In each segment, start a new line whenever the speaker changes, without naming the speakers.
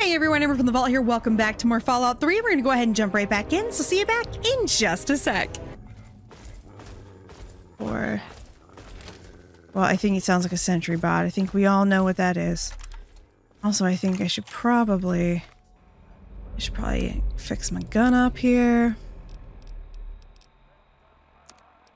Hey everyone, Amber from the Vault here. Welcome back to more Fallout 3. We're going to go ahead and jump right back in, so see you back in just a sec. Or... Well, I think it sounds like a sentry bot. I think we all know what that is. Also, I think I should probably... I should probably fix my gun up here.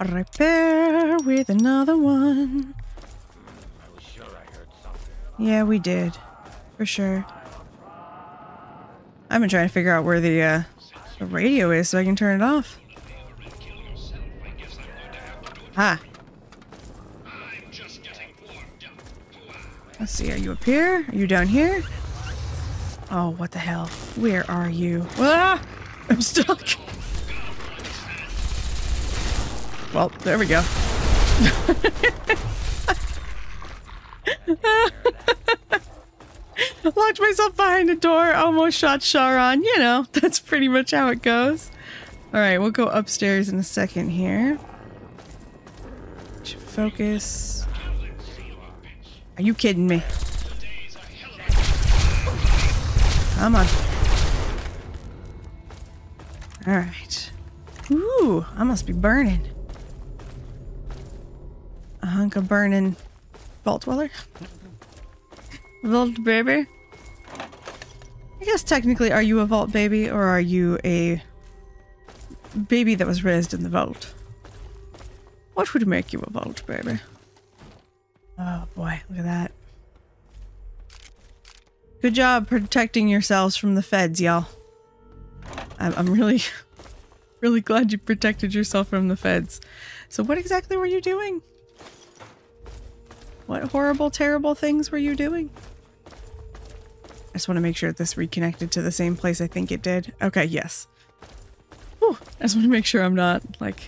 Repair with another one. Yeah, we did. For sure. I've been trying to figure out where the, uh, the radio is so I can turn it off. Ah. Let's see, are you up here? Are you down here? Oh, what the hell? Where are you? Ah! I'm stuck. Well, there we go. Locked myself behind a door, almost shot Charon. You know, that's pretty much how it goes. Alright, we'll go upstairs in a second here. Focus. Are you kidding me? Come on. Alright. Ooh, I must be burning. A hunk of burning vault dweller? Vault baby? I guess technically, are you a vault baby or are you a baby that was raised in the vault? What would make you a vault baby? Oh boy, look at that. Good job protecting yourselves from the feds, y'all. I'm, I'm really, really glad you protected yourself from the feds. So what exactly were you doing? What horrible, terrible things were you doing? I just want to make sure this reconnected to the same place I think it did. Okay, yes. Whew. I just want to make sure I'm not, like,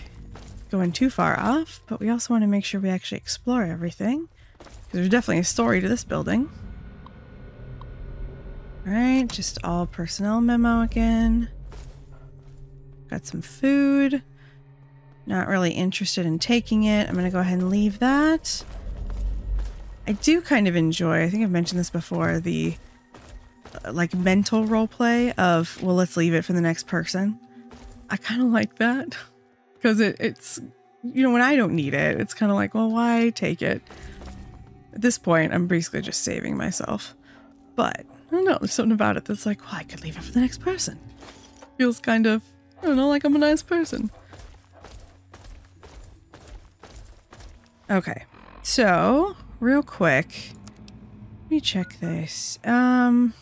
going too far off, but we also want to make sure we actually explore everything. Because there's definitely a story to this building. Alright, just all personnel memo again. Got some food. Not really interested in taking it. I'm going to go ahead and leave that. I do kind of enjoy, I think I've mentioned this before, the like mental role play of, well, let's leave it for the next person. I kind of like that because it, it's, you know, when I don't need it, it's kind of like, well, why take it? At this point, I'm basically just saving myself. But I don't know, there's something about it that's like, well, I could leave it for the next person. Feels kind of, I don't know, like I'm a nice person. Okay, so real quick, let me check this. Um,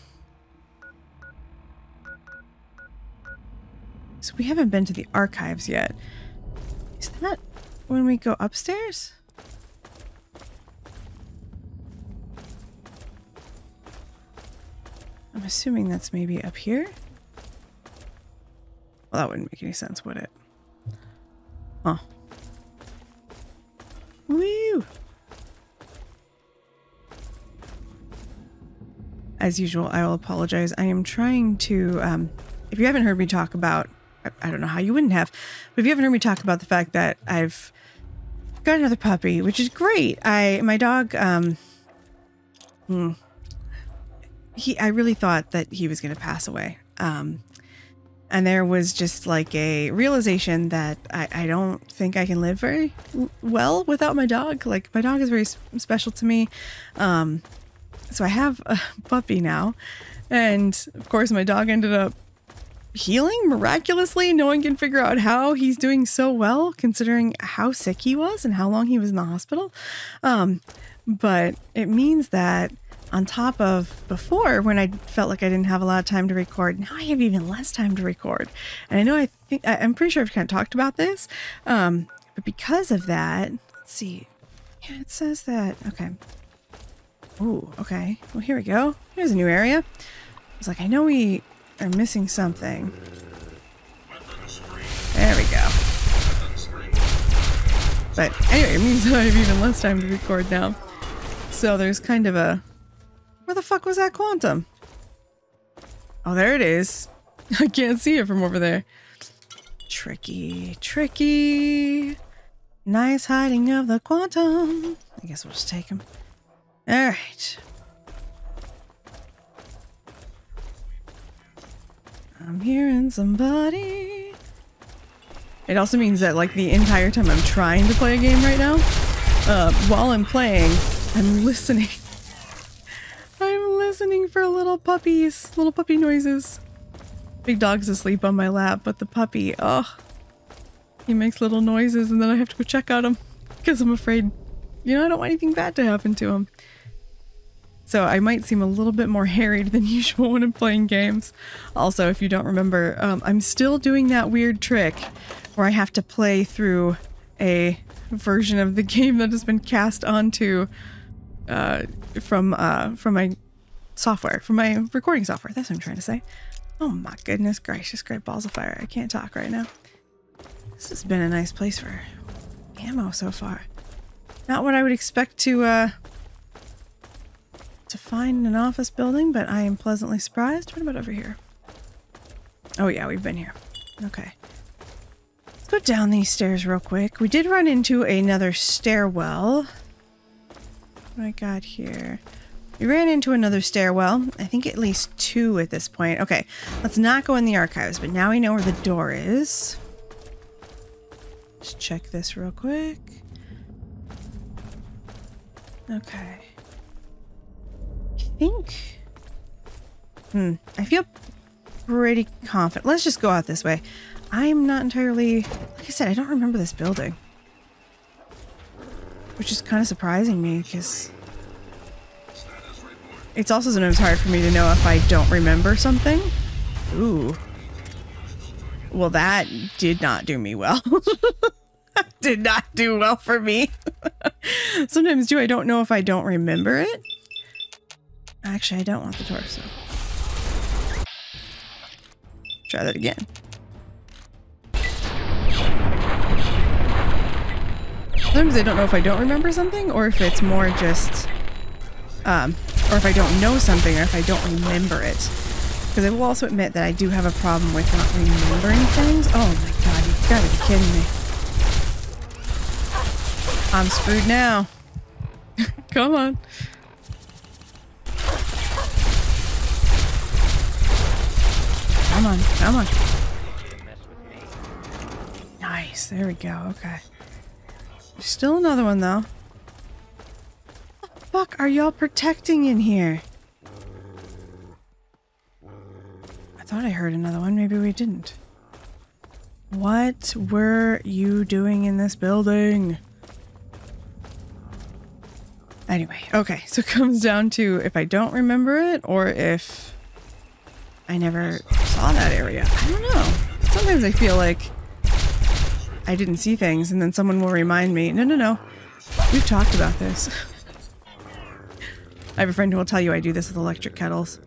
so we haven't been to the archives yet. Is that when we go upstairs? I'm assuming that's maybe up here. Well, that wouldn't make any sense, would it? Huh. Woo! As usual, I will apologize. I am trying to, um, if you haven't heard me talk about, I, don't know how you wouldn't have, but if you haven't heard me talk about the fact that I've got another puppy, which is great. I, my dog, um, hmm, he, I really thought that he was going to pass away. Um, and there was just like a realization that I, I don't think I can live very well without my dog. Like my dog is very special to me. Um, so I have a puppy now. And of course, my dog ended up healing miraculously. No one can figure out how he's doing so well, considering how sick he was and how long he was in the hospital. Um, but it means that on top of before when I felt like I didn't have a lot of time to record, now I have even less time to record. And I know I think I'm pretty sure I've kind of talked about this. Um, but because of that, let's see. Yeah, it says that. Okay. Ooh, okay. Well, here we go. Here's a new area. I was like, I know we are missing something. There we go. But anyway, it means I have even less time to record now. So there's kind of a where the fuck was that quantum? Oh, there it is. I can't see it from over there. Tricky, tricky. Nice hiding of the quantum. I guess we'll just take him. All right. I'm hearing somebody. It also means that like the entire time I'm trying to play a game right now, uh, while I'm playing, I'm listening. I'm listening for little puppies, little puppy noises. Big dog's asleep on my lap, but the puppy, oh, he makes little noises and then I have to go check on him because I'm afraid, you know, I don't want anything bad to happen to him. So I might seem a little bit more harried than usual when I'm playing games. Also, if you don't remember, um, I'm still doing that weird trick where I have to play through a version of the game that has been cast onto uh, from uh, from my software, from my recording software. That's what I'm trying to say. Oh my goodness gracious, great balls of fire. I can't talk right now. This has been a nice place for ammo so far. Not what I would expect to uh, to find an office building, but I am pleasantly surprised. What about over here? Oh yeah, we've been here. Okay. Let's go down these stairs real quick. We did run into another stairwell. What I got here? We ran into another stairwell. I think at least two at this point. Okay, let's not go in the archives, but now we know where the door is. Let's check this real quick. Okay. I think... Hmm, I feel pretty confident. Let's just go out this way. I'm not entirely... Like I said, I don't remember this building. Which is kind of surprising me, because... It's also sometimes hard for me to know if I don't remember something. Ooh. Well, that did not do me well. did not do well for me. Sometimes too, I don't know if I don't remember it. Actually, I don't want the torso. Try that again. Sometimes I don't know if I don't remember something or if it's more just, um, or if I don't know something or if I don't remember it. Because I will also admit that I do have a problem with not remembering things. Oh my god, you gotta be kidding me. I'm screwed now. Come on. Come on, come on. Nice, there we go, okay. There's still another one though. What the fuck are y'all protecting in here? I thought I heard another one, maybe we didn't. What were you doing in this building? Anyway, okay, so it comes down to if I don't remember it or if I never saw that area. I don't know. Sometimes I feel like I didn't see things and then someone will remind me, no, no, no, we've talked about this. I have a friend who will tell you I do this with electric kettles.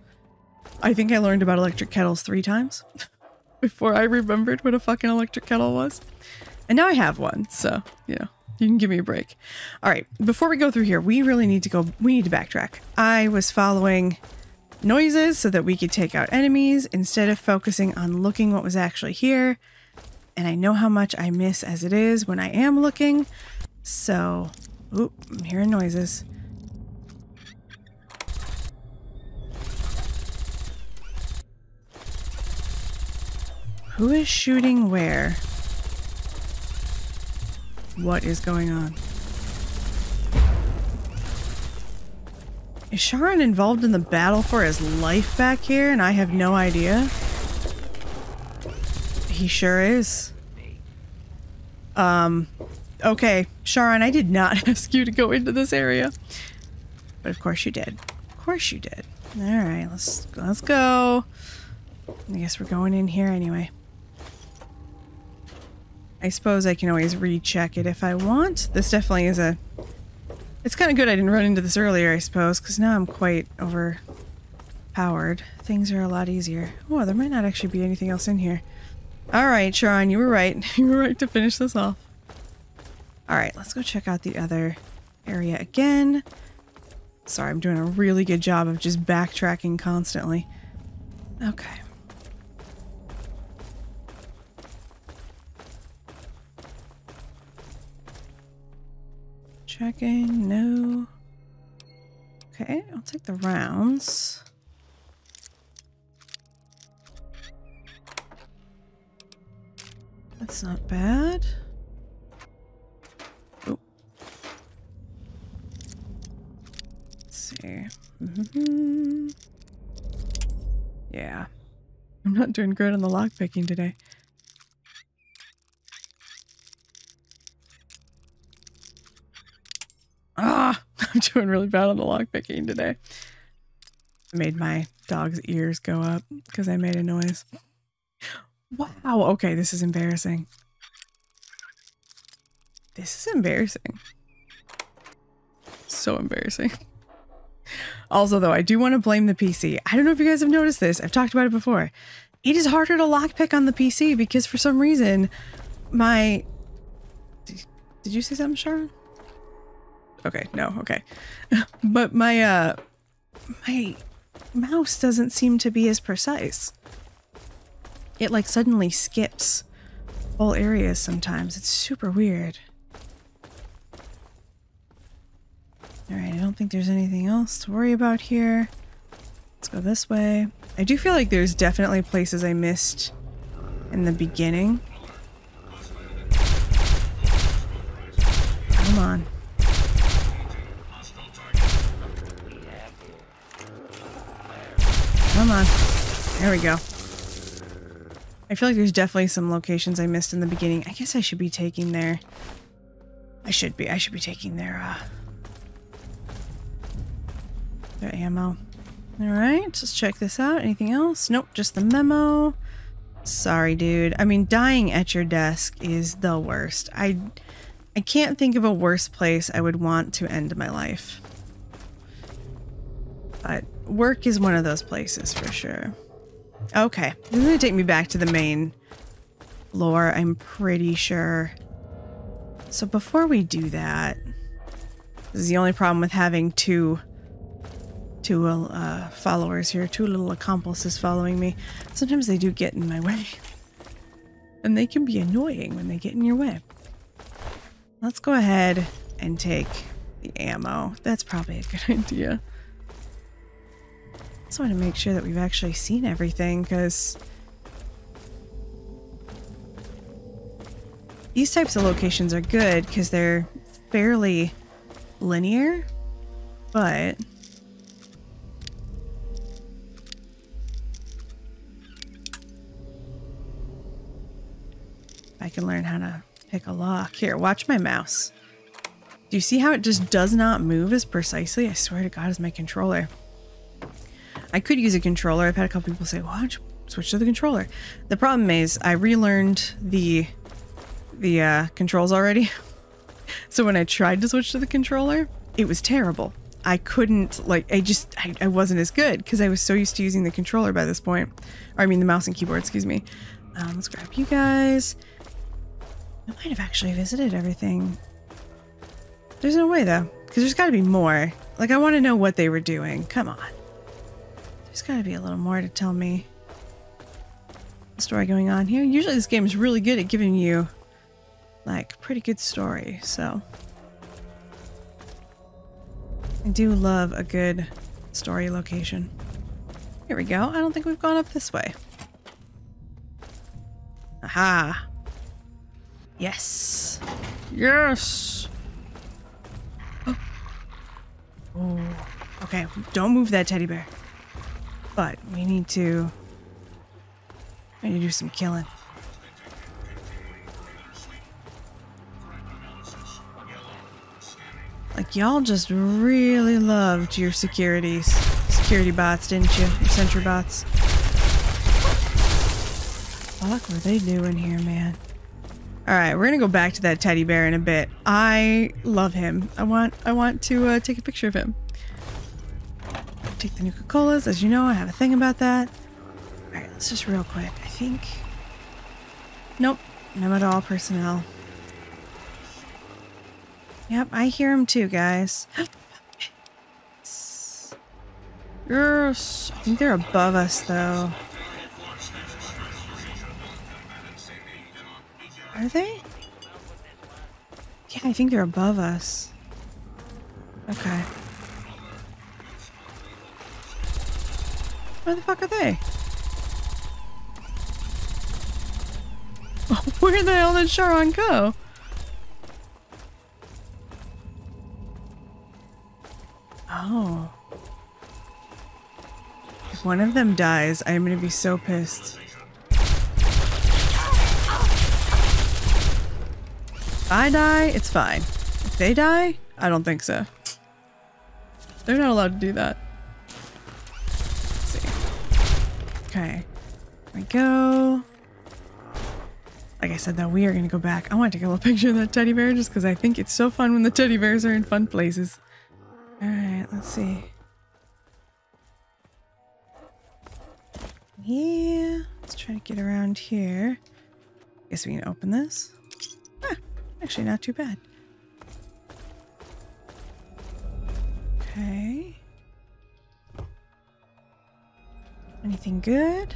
I think I learned about electric kettles three times before I remembered what a fucking electric kettle was. And now I have one, so, you know, you can give me a break. All right, before we go through here, we really need to go, we need to backtrack. I was following noises so that we could take out enemies instead of focusing on looking what was actually here. And I know how much I miss as it is when I am looking. So, oop, I'm hearing noises. Who is shooting where? What is going on? Is Charon involved in the battle for his life back here and I have no idea? He sure is. Um, okay, Charon, I did not ask you to go into this area. But of course you did. Of course you did. Alright, let's, let's go. I guess we're going in here anyway. I suppose I can always recheck it if I want. This definitely is a... It's kind of good I didn't run into this earlier, I suppose, because now I'm quite overpowered. Things are a lot easier. Oh, there might not actually be anything else in here. Alright, Charon, you were right. you were right to finish this off. Alright, let's go check out the other area again. Sorry, I'm doing a really good job of just backtracking constantly. Okay. Checking, no. Okay, I'll take the rounds. That's not bad. Oh. Let's see. Mm -hmm. Yeah. I'm not doing great on the lockpicking today. I'm doing really bad on the lockpicking today. I made my dog's ears go up because I made a noise. Wow, okay, this is embarrassing. This is embarrassing. So embarrassing. Also, though, I do want to blame the PC. I don't know if you guys have noticed this. I've talked about it before. It is harder to lockpick on the PC because for some reason, my... Did you say something, Charon? Okay, no, okay. but my, uh, my mouse doesn't seem to be as precise. It, like, suddenly skips whole areas sometimes. It's super weird. Alright, I don't think there's anything else to worry about here. Let's go this way. I do feel like there's definitely places I missed in the beginning. Come on. There we go. I feel like there's definitely some locations I missed in the beginning. I guess I should be taking their... I should be. I should be taking their, uh, their ammo. Alright, let's check this out. Anything else? Nope, just the memo. Sorry, dude. I mean, dying at your desk is the worst. I, I can't think of a worse place I would want to end my life. But work is one of those places for sure. Okay, this is going to take me back to the main lore, I'm pretty sure. So before we do that, this is the only problem with having two two uh, followers here, two little accomplices following me. Sometimes they do get in my way. And they can be annoying when they get in your way. Let's go ahead and take the ammo. That's probably a good idea. Just want to make sure that we've actually seen everything because these types of locations are good because they're fairly linear, but I can learn how to pick a lock. Here, watch my mouse. Do you see how it just does not move as precisely? I swear to God, as my controller. I could use a controller. I've had a couple people say, why don't you switch to the controller? The problem is I relearned the the uh, controls already. so when I tried to switch to the controller, it was terrible. I couldn't, like, I just, I, I wasn't as good because I was so used to using the controller by this point. Or I mean the mouse and keyboard, excuse me. Um, let's grab you guys. I might have actually visited everything. There's no way though, because there's got to be more. Like I want to know what they were doing. Come on. There's got to be a little more to tell me. The story going on here. Usually this game is really good at giving you like pretty good story, so I do love a good story location. Here we go. I don't think we've gone up this way. Aha. Yes. Yes. Oh. oh. Okay, don't move that teddy bear. But we need to... We need to do some killing. Like, y'all just really loved your securities. Security bots, didn't you? Your sentry bots. What were they doing here, man? All right, we're gonna go back to that teddy bear in a bit. I love him. I want I want to uh, take a picture of him. Take the Nuka Colas, as you know, I have a thing about that. All right, let's just real quick. I think. Nope, none at all personnel. Yep, I hear him too, guys. yes, I think they're above us though. Are they? Yeah, I think they're above us. Okay. Where the fuck are they? Where the hell did Charon go? Oh. If one of them dies, I'm gonna be so pissed. If I die, it's fine. If they die, I don't think so. They're not allowed to do that. Okay. Here we go. Like I said, though, we are going to go back. I want to take a little picture of that teddy bear just because I think it's so fun when the teddy bears are in fun places. Alright, let's see. Yeah, let's try to get around here. Guess we can open this. Ah, actually not too bad. Okay. Anything good?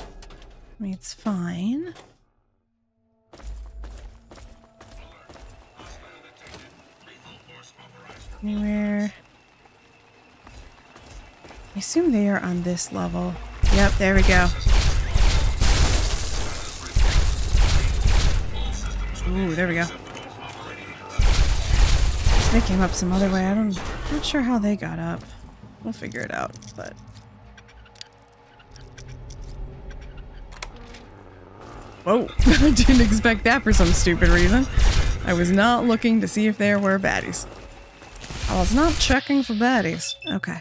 I mean, it's fine. Anywhere. I assume they are on this level. Yep, there we go. Ooh, there we go. They came up some other way. I don't, not sure how they got up. We'll figure it out, but. Whoa, oh. I didn't expect that for some stupid reason. I was not looking to see if there were baddies. I was not checking for baddies. Okay,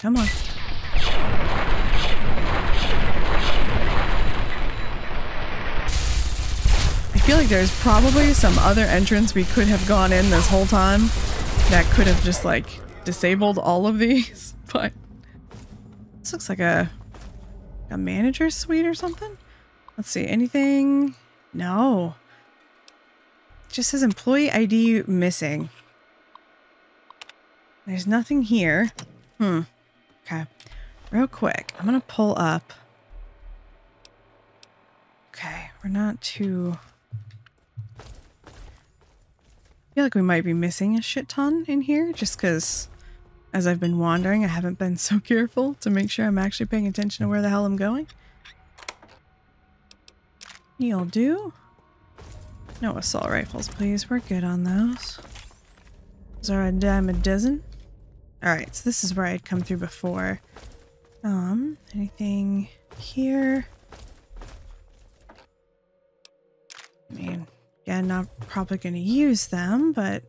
come on. I feel like there's probably some other entrance we could have gone in this whole time that could have just like disabled all of these, but this looks like a a manager's suite or something. Let's see, anything? No. Just says employee ID missing. There's nothing here. Hmm. Okay. Real quick, I'm gonna pull up. Okay, we're not too feel like we might be missing a shit ton in here just because as I've been wandering, I haven't been so careful to make sure I'm actually paying attention to where the hell I'm going. You'll do. No assault rifles, please. We're good on those. Is there a dime a dozen. Alright, so this is where I'd come through before. Um, anything here? I mean, yeah, not probably going to use them, but...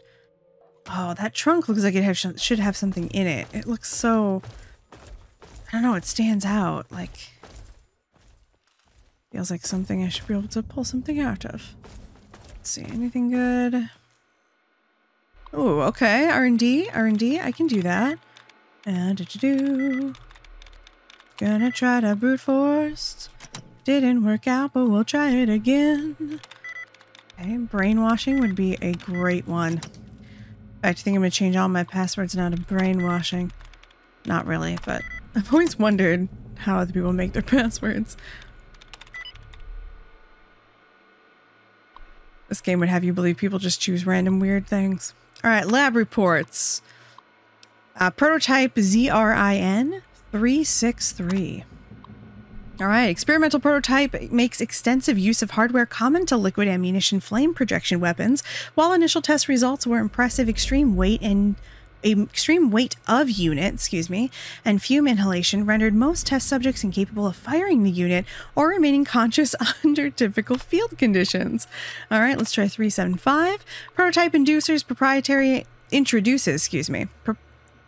Oh, that trunk looks like it have, should have something in it. It looks so... I don't know, it stands out. Like... Feels like something I should be able to pull something out of. Let's see, anything good? Oh, okay. R&D, R&D, I can do that. And do, do, do. Gonna try to brute force. Didn't work out, but we'll try it again. Okay, brainwashing would be a great one. In fact, I think I'm to change all my passwords now to brainwashing. Not really, but I've always wondered how other people make their passwords. This game would have you believe people just choose random weird things. All right, lab reports. Uh, prototype ZRIN 363. All right, experimental prototype makes extensive use of hardware common to liquid ammunition flame projection weapons. While initial test results were impressive, extreme weight and extreme weight of unit, excuse me, and fume inhalation rendered most test subjects incapable of firing the unit or remaining conscious under typical field conditions. All right, let's try 375. Prototype inducers proprietary introduces, excuse me,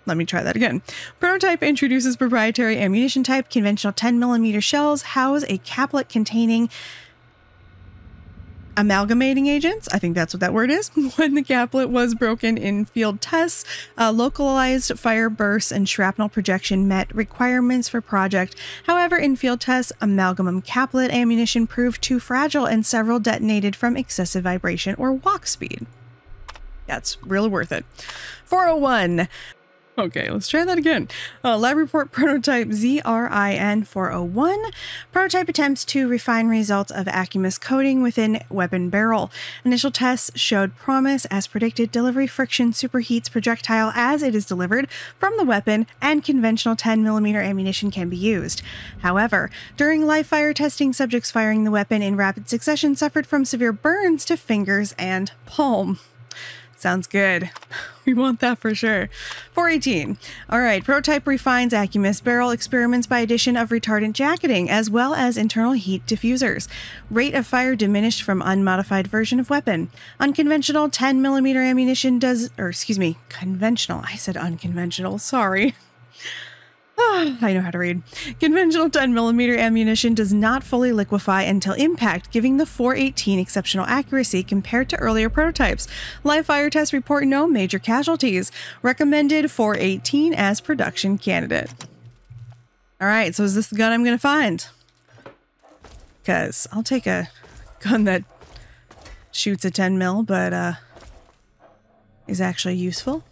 let me try that again. Prototype introduces proprietary ammunition type. Conventional 10 millimeter shells house a caplet containing amalgamating agents. I think that's what that word is. When the caplet was broken in field tests, uh, localized fire bursts and shrapnel projection met requirements for project. However, in field tests, amalgamum caplet ammunition proved too fragile and several detonated from excessive vibration or walk speed. That's really worth it. 401. Okay, let's try that again. Uh, lab report prototype ZRIN401. Prototype attempts to refine results of Acumus coding within weapon barrel. Initial tests showed promise as predicted. Delivery friction superheats projectile as it is delivered from the weapon, and conventional 10mm ammunition can be used. However, during live fire testing, subjects firing the weapon in rapid succession suffered from severe burns to fingers and palm. Sounds good. We want that for sure. 418. All right. Prototype refines Acumus barrel experiments by addition of retardant jacketing as well as internal heat diffusers. Rate of fire diminished from unmodified version of weapon. Unconventional 10 millimeter ammunition does, or excuse me, conventional. I said unconventional. Sorry. I know how to read. Conventional 10mm ammunition does not fully liquefy until impact, giving the 418 exceptional accuracy compared to earlier prototypes. Live fire tests report no major casualties. Recommended 418 as production candidate. All right, so is this the gun I'm going to find? Because I'll take a gun that shoots a 10 mil, but uh, is actually useful.